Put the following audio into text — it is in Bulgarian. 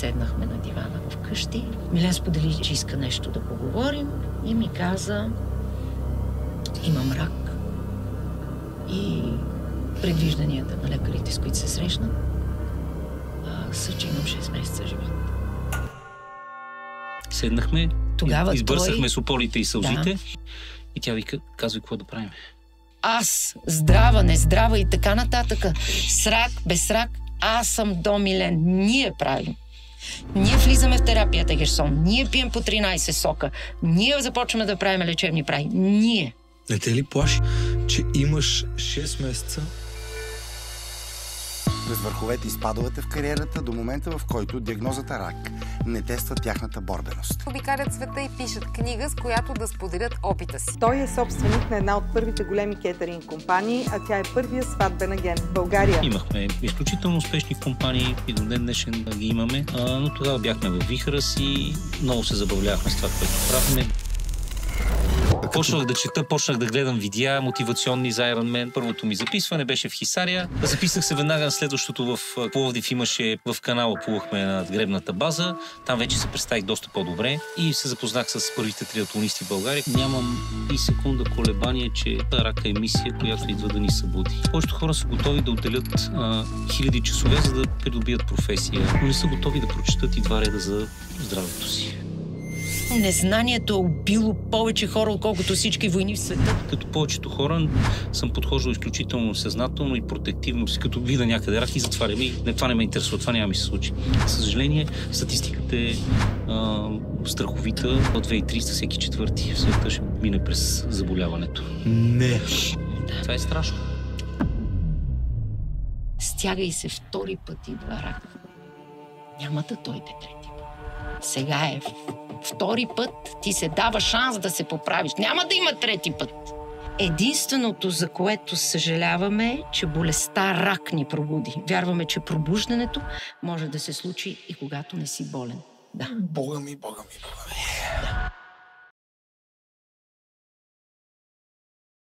седнахме на дивана вкъщи. Милен сподели, че иска нещо да поговорим и ми каза имам рак и предвижданията на лекарите, с които се срещнат, са, че имам 6 месеца живот. Седнахме, Тогава избърсахме той... сополите и сълзите да. и тя вика, казвай какво да правим. Аз, здрава, нездрава и така нататък, срак, без срак, аз съм домилен. Ние правим. Ние влизаме в терапията Герсон. Ние пием по 13 сока. Ние започваме да правим лечебни прави. Ние. Не те ли плаши, че имаш 6 месеца през върховете и спадовете в кариерата до момента, в който диагнозата рак не тества тяхната борбеност. Обикалят света и пишат книга, с която да споделят опита си. Той е собственик на една от първите големи кетеринг компании, а тя е първия сватбен агент в България. Имахме изключително успешни компании и до ден днешен ги имаме, но тогава бяхме в вихъра си, много се забавлявахме с това, което правихме. Почнах да чета, почнах да гледам видеа мотивационни за Iron Man. Първото ми записване беше в Хисария. Записах се веднага на следващото в Пловдив. Имаше в канала, плувахме на гребната база. Там вече се представих доста по-добре и се запознах с първите триатлонисти в България. Нямам и секунда колебание, че рака е мисия, която идва да ни събуди. Повечето хора са готови да отделят а, хиляди часове, за да придобият професия, но не са готови да прочитат и два реда за здравето си. Незнанието е убило повече хора, отколкото всички войни в света. Като повечето хора съм подхождал изключително съзнателно и протективно, като вида някъде рак и затварям. И не, това не ме интересува, това няма ми се случи. За съжаление, статистиката е а, страховита. От 2300 всеки четвърти в света ще мине през заболяването. Не. Това е страшно. Стягай се втори път идва рак. Няма да дойде трети сега е втори път, ти се дава шанс да се поправиш. Няма да има трети път. Единственото, за което съжаляваме, е, че болестта рак ни пробуди. Вярваме, че пробуждането може да се случи и когато не си болен. Да. Бога ми, Бога ми, Бога